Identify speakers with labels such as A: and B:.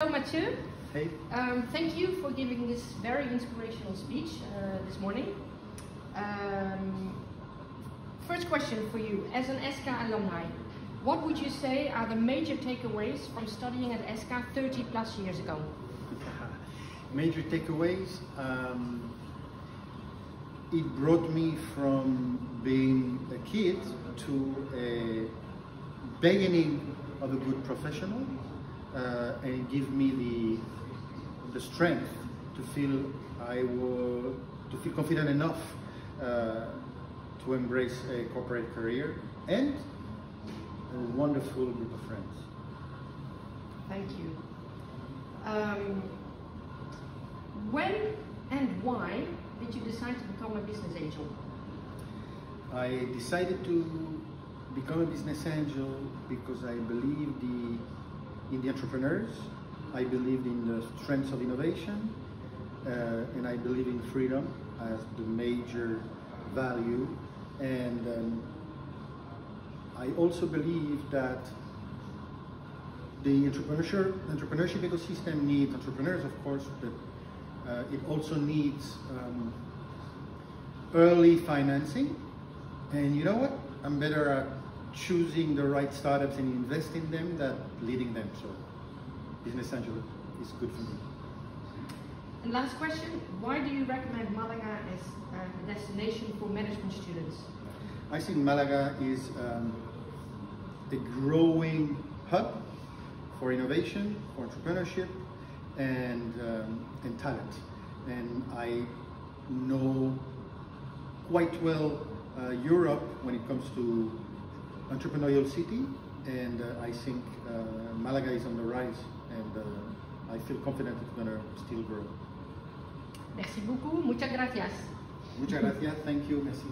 A: Hello, Mathieu.
B: Hey,
A: Um, thank you for giving this very inspirational speech uh, this morning. Um, first question for you, as an ESSCA alumni, what would you say are the major takeaways from studying at ESSCA 30 plus years ago?
B: major takeaways. Um, it brought me from being a kid to a beginning of a good professional, uh, and it gave me the the strength to feel I will to feel confident enough uh, to embrace a corporate career and a wonderful group of friends.
A: Thank you. Um, when and why did you decide to become a business angel?
B: I decided to become a business angel because I believe the, in the entrepreneurs, I believed in the strengths of innovation, uh, and I believe in freedom as the major value. And um, I also believe that the entrepreneurship, entrepreneurship ecosystem needs entrepreneurs, of course, but uh, it also needs um, early financing. And you know what? I'm better at choosing the right startups and investing in them than leading them. So, Business Angel is good for me.
A: And last question, why do you recommend Malaga as a destination for management students?
B: I think Malaga is um, a growing hub for innovation, for entrepreneurship, and, um, and talent. And I know quite well uh, Europe when it comes to entrepreneurial city, and uh, I think uh, Malaga is on the rise, and uh, I feel confident it's going to still grow.
A: Merci beaucoup, muchas gracias.
B: Muchas gracias, thank you, merci.